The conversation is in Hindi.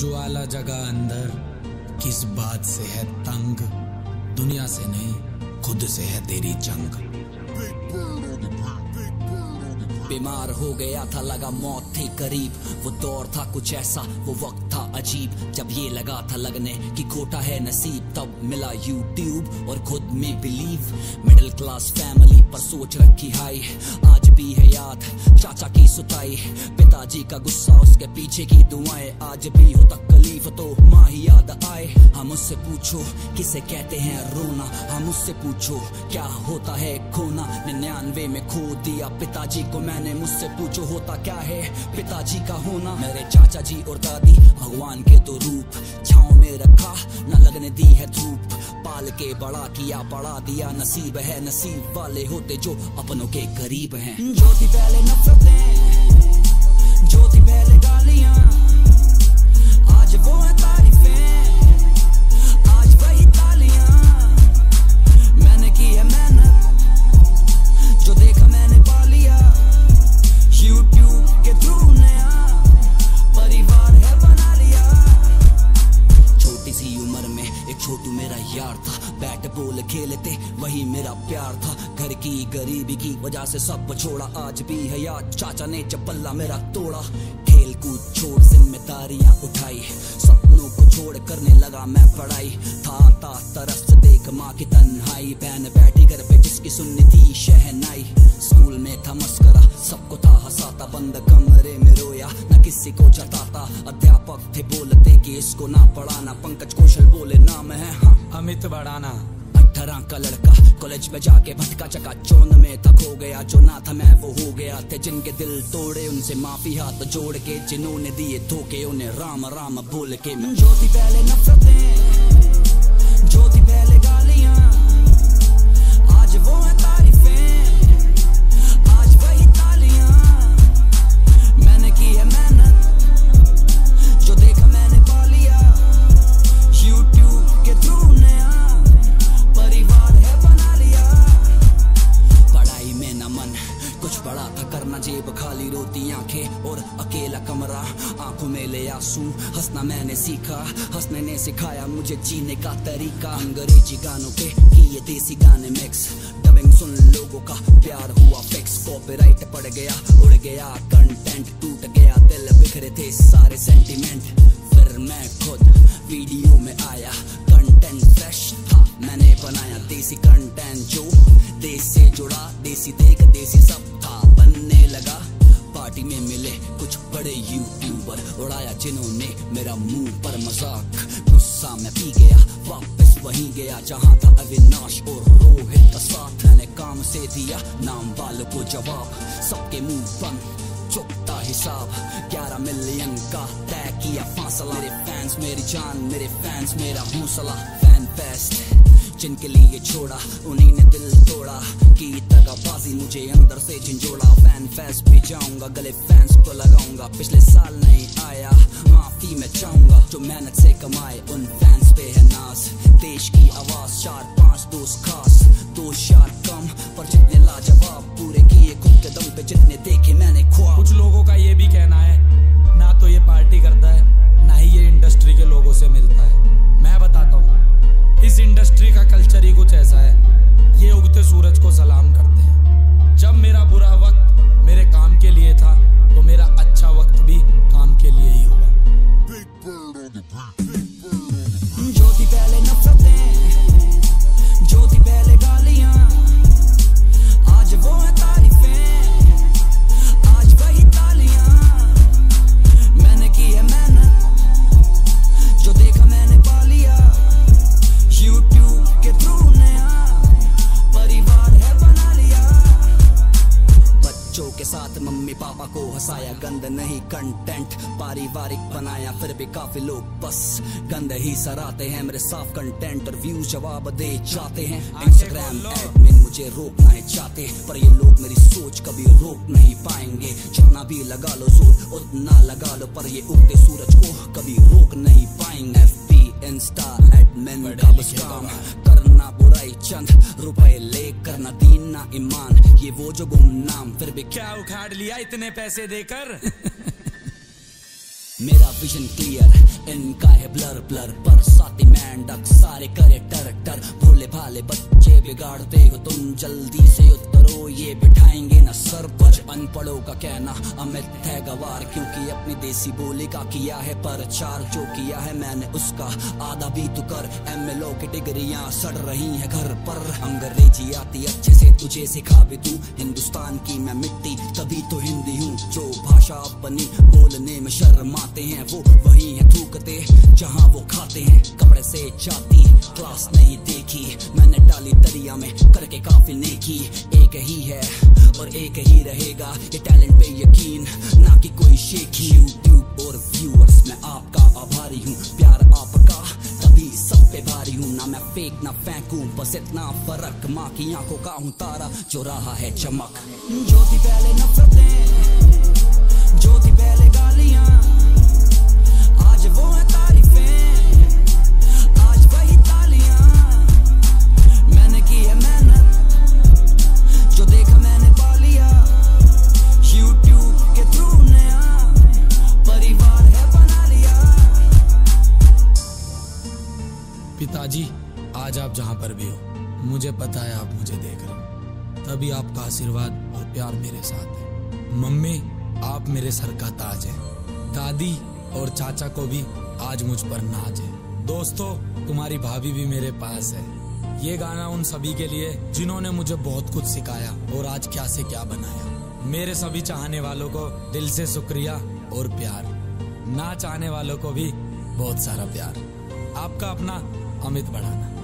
ज्वाला जगह अंदर। किस बात से है तंग? दुनिया से नहीं, खुद से है तेरी जंग। बीमार हो गया था, लगा मौत थी करीब। वो दौर था कुछ ऐसा, वो वक्त था अजीब। जब ये लगा था लगने कि खोटा है नसीब, तब मिला यूट्यूब और खुद में बिलीव। मिडिल क्लास फैमिली पर सोच रखी हाई आज भी है याद, चाचा की सुताई। पिताजी का गुस्सा उसके पीछे की दुआएँ। आज भी हो तकलीफ़ तो माँ ही याद आए। हम उससे पूछो, किसे कहते हैं रोना? हम उससे पूछो, क्या होता है खोना? निन्यानवे में खो दिया पिताजी को मैंने। मुझसे पूछो, होता क्या है पिताजी का होना? मेरे चाचा जी और दादी भगवान के तो रूप छाओ में रखा, न लगने दी है धूप। पाल के बड़ा किया बड़ा दिया नसीब है, नसीब वाले होते जो अपनों के करीब हैं। ज्योति पहले नफरतें जो पहले गालियाँ, आज वो है तारीफें। मेरा यार था। बैट बॉल खेलते वही मेरा प्यार था। घर की गरीबी की वजह से सब छोड़ा। आज भी है याद चाचा ने चपल्ला मेरा तोड़ा। खेल कूद छोड़, जिम्मेदारियाँ उठाई। सपनों को छोड़ करने लगा मैं पढ़ाई। था था तरस देख माँ की तन्हाई। बहन बैठी घर पे जिसकी सुननी थी शहनाई। स्कूल में था मस्करा सबको था हंसाता बंद कमरे में रोया न किसी को जताता। अध्यापक थे बोलते कि इसको ना पढ़ाना पंकज कौशल बोले नाम है हाँ। अमित बढ़ाना अठारह का लड़का कॉलेज में जाके भटका चका चौन में तक हो गया जो ना था मैं वो हो गया थे जिनके दिल तोड़े उनसे माफ़ी हाथ जोड़ के जिन्होंने दिए धोखे उन्हें राम राम बोल के मैं। जो थी पहले नफरतें जो थी पहले गालियाँ आज वो कुछ बड़ा था, करना जेब खाली, रोती आँखें और अकेला कमरा। आँखों में ले आँसू, हंसना मैंने सीखा। हंसने ने सिखाया मुझे जीने का तरीका। अंग्रेज़ी गानों के किए देसी गाने मिक्स डबिंग सुन लोगों का प्यार हुआ फिक्स कॉपीराइट पड़ गया, उड़ गया कंटेंट टूट गया, दिल बिखरे थे सारे सेंटिमेंट फिर मैं खुद वीडियो में आया कंटेंट फ्रेश था। मैंने बनाया देसी कंटेंट जो देश से जुड़ा, देसी देख, देसी सब। लगा। पार्टी में मिले कुछ बड़े यूट्यूबर उड़ाया जिन्होंने मेरा मुँह पर मज़ाक। गुस्सा में पी गया, वापस वहीं गया, जहाँ था अविनाश और रोहित। साथ मैंने काम से दिया नाम वालों को जवाब। सबके मुँह बंद चुकता हिसाब। 11 मिलियन का तय किया फासला। मेरे फैंस मेरी जान, मेरे फैंस मेरा हौसला। फ़ैन फेस्ट जिनके लिए छोड़ा, उन्हीं ने दिल तोड़ा। की बाजी मुझे अंदर से झंझोड़ा। फ़ैन फेस्ट भी जाऊँगा, गले फैंस को लगाऊँगा। पिछले साल नहीं आया, माफ़ी मैं चाहूँगा। जो मेहनत से कमाए, उन फैंस पे है नाज देश की आवाज़, चार पाँच दोस्त खास। दो चार कम, पर जितने लाजवाब पूरे किए खुद के दम पे जितने देखे मैंने ख्वाब। कुछ लोगों का ये भी कहना है, ना तो ये के साथ मम्मी पापा को हंसाया गंद नहीं कंटेंट पारिवारिक बनाया फिर भी काफ़ी लोग बस गंद ही सराते हैं। मेरे साफ़ कंटेंट और व्यूज़ जवाब दे जाते हैं। इंस्टाग्राम एडमिन मुझे रोकना है चाहते पर ये लोग मेरी सोच कभी रोक नहीं पाएँगे। जितना भी लगा लो ज़ोर उतना लगा लो पर ये उगते सूरज को कभी रोक नहीं पाएँगे। FB इंस्टा एडमिन का बस काम करना बुराई चंद रुपए लेकर ना दीन ना ईमान। ये वो जो गुमनाम। फिर भी क्या उखाड़ लिया इतने पैसे देकर? मेरा विजन क्लियर इनका है ब्लर ब्लर पर साथी मैंडक सारे करे टर टर भोले भाले बच्चे बिगाड़ते हो तुम जल्दी से उतरो ये पर अनपढ़ों का कहना। अमित है गवार क्योंकि अपनी देसी बोली का किया है प्रचार। जो किया है मैंने उसका आधा भी तो कर। एम एल ओ की डिग्रियाँ सड़ रही है घर पर। अंग्रेज़ी आती अच्छे से तुझे सिखा भी तू हिंदुस्तान की मैं मिट्टी, तभी तो हिंदी हूँ। जो भाषा अपनी बोलने में शर्मा खाते हैं, वो वही है थूकते जहाँ वो खाते हैं। कपड़े से जाती क्लास नहीं देखी। मैंने डाली दरिया में करके काफ़ी नेकी। एक ही है और एक ही रहेगा। ये टैलेंट पे यकीन, ना कि कोई शेखी यूट्यूब और व्यूअर्स मैं आपका आभारी हूँ। प्यार आपका, तभी सब पे भारी हूँ। ना मैं फेक ना फेंकू बस इतना फ़र्क, माँ की आँखों का हूँ तारा जो रहा है चमक। जो ज्योति पहले नफरतें पर भी हो। मुझे पता है आप मुझे देख रहे हो। तभी आपका आशीर्वाद और प्यार मेरे साथ है। मम्मी, आप मेरे सर का ताज है। दादी और चाचा को भी आज मुझ पर नाज है। दोस्तों, तुम्हारी भाभी भी मेरे पास है। ये गाना उन सभी के लिए जिन्होंने मुझे बहुत कुछ सिखाया और आज क्या से क्या बनाया। मेरे सभी चाहने वालों को दिल से शुक्रिया और प्यार। ना चाहने वालों को भी बहुत सारा प्यार। आपका अपना अमित बढ़ाना।